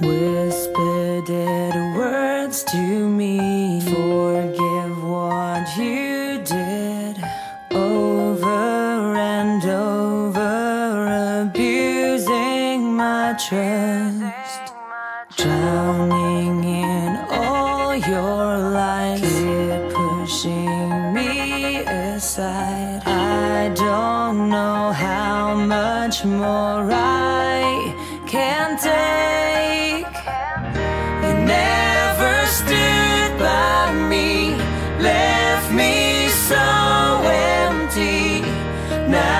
Whispered dead words to me. Forgive what you did Over and over Abusing my trust Drowning in all your lies. Keep pushing me aside. I don't know how much more I can take. Now